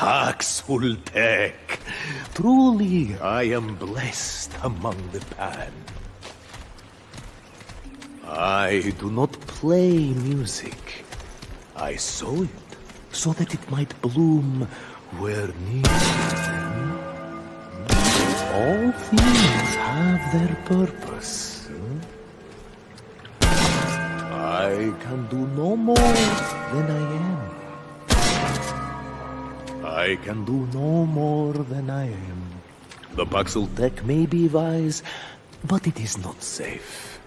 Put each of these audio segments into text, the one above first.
Haxultek. Truly, I am blessed among the pan. I do not play music. I sow it so that it might bloom where needed. All things have their purpose. I can do no more than I am. I can do no more than I am. The Paxel Tech may be wise, but it is not safe.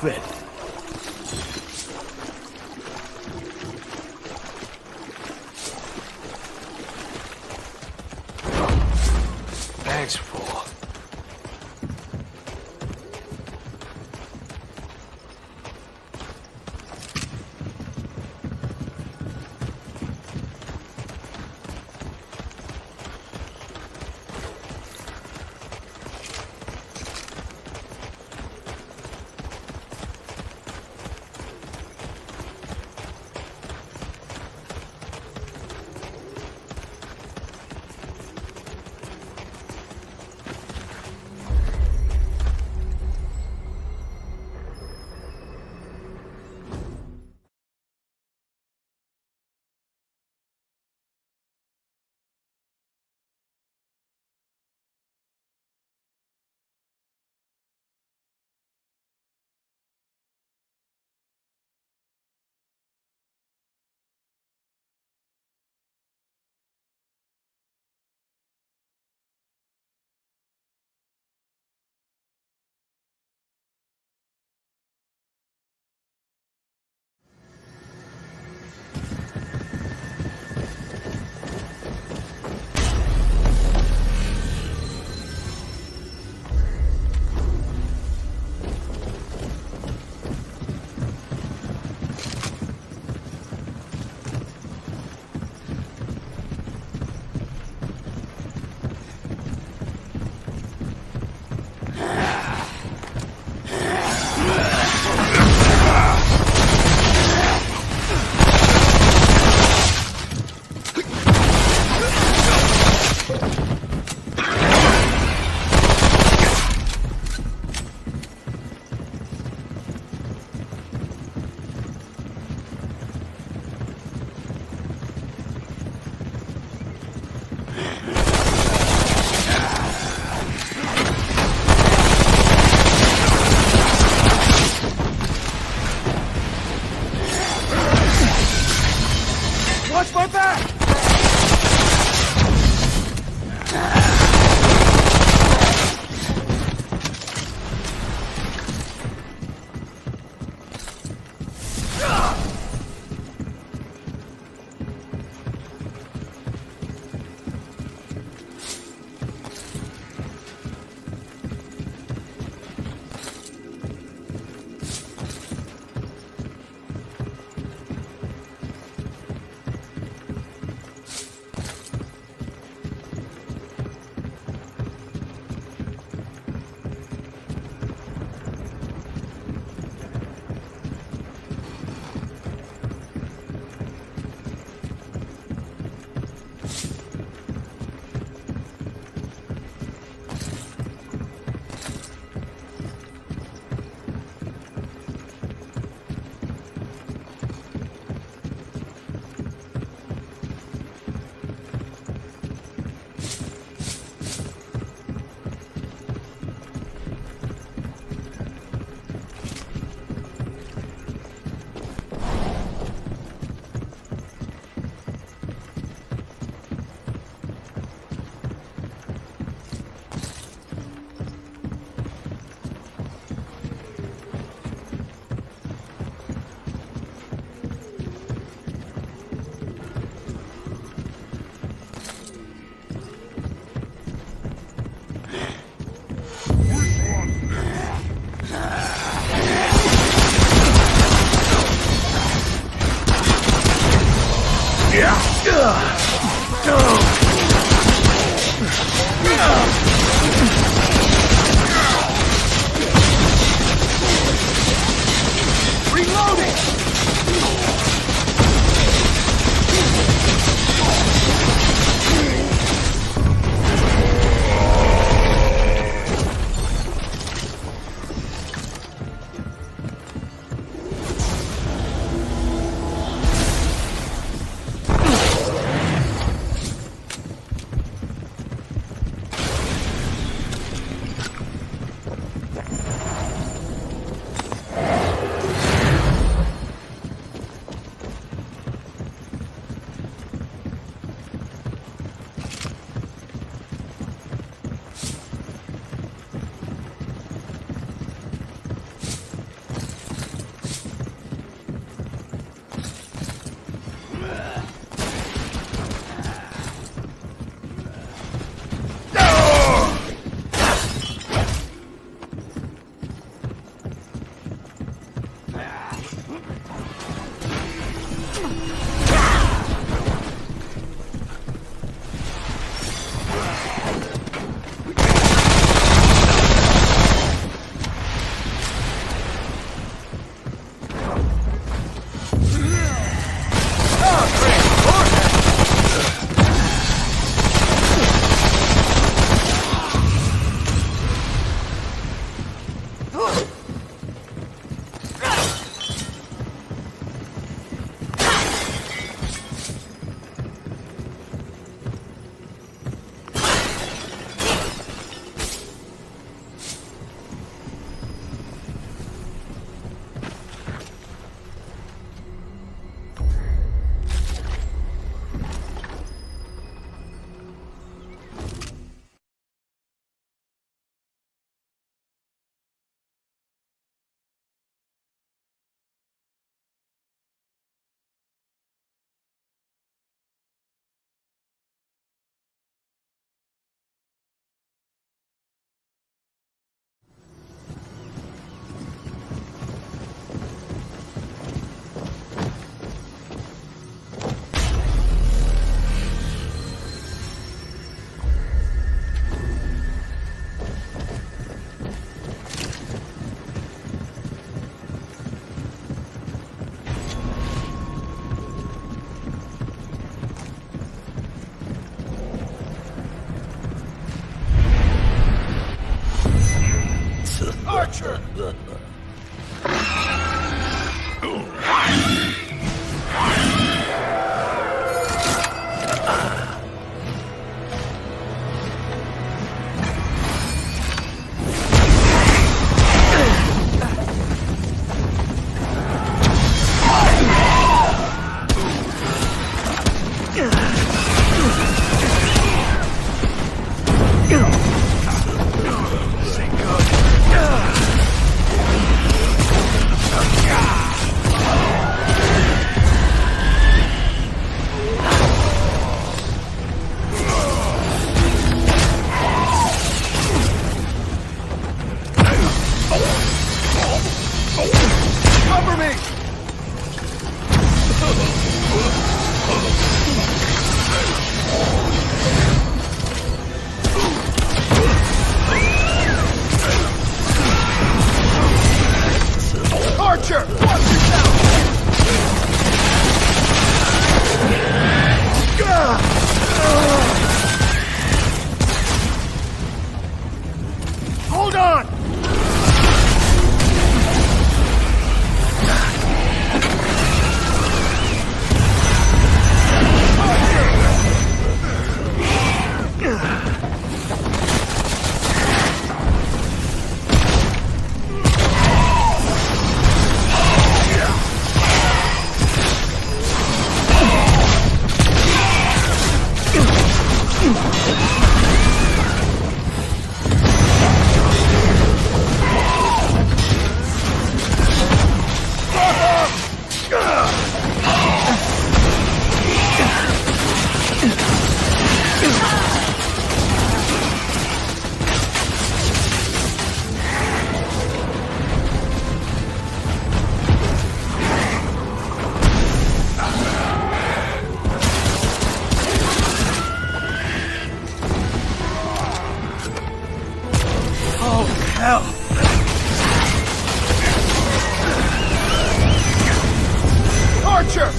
secret.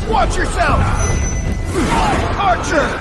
Watch yourself! Archer!